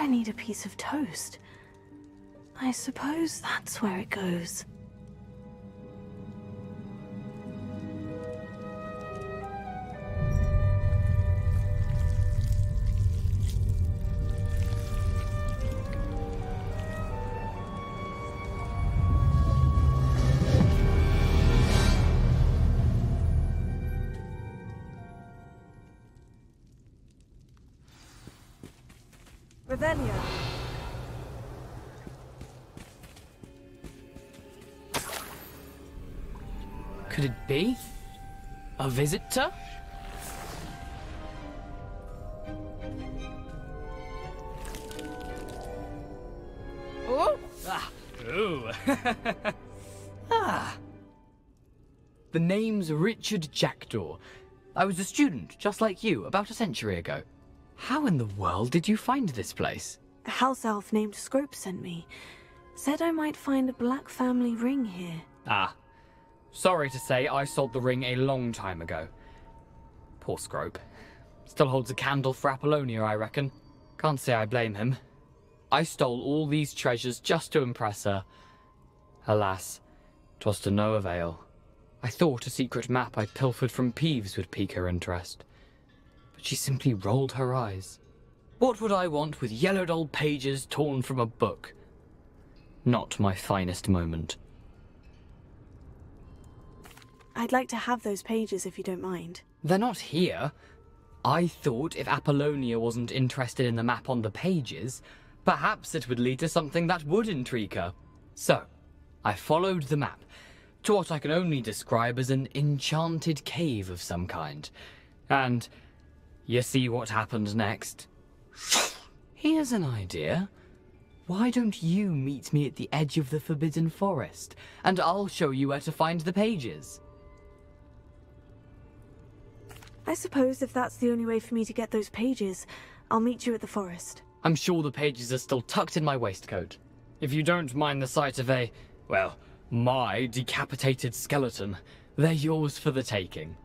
I need a piece of toast? I suppose that's where it goes. Revelio. Could it be? A visitor? Oh! Ah! Ooh! ah! The name's Richard Jackdaw. I was a student, just like you, about a century ago. How in the world did you find this place? A house elf named Scrope sent me. Said I might find a black family ring here. Ah. Sorry to say, I sold the ring a long time ago. Poor Scrope. Still holds a candle for Apollonia, I reckon. Can't say I blame him. I stole all these treasures just to impress her. Alas, 'twas to no avail. I thought a secret map I pilfered from Peeves would pique her interest. But she simply rolled her eyes. What would I want with yellowed old pages torn from a book? Not my finest moment. I'd like to have those pages if you don't mind. They're not here. I thought if Apollonia wasn't interested in the map on the pages, perhaps it would lead to something that would intrigue her. So, I followed the map to what I can only describe as an enchanted cave of some kind. And you see what happened next? Here's an idea. Why don't you meet me at the edge of the Forbidden Forest, and I'll show you where to find the pages? I suppose if that's the only way for me to get those pages, I'll meet you at the forest. I'm sure the pages are still tucked in my waistcoat. If you don't mind the sight of a, well, my decapitated skeleton, they're yours for the taking.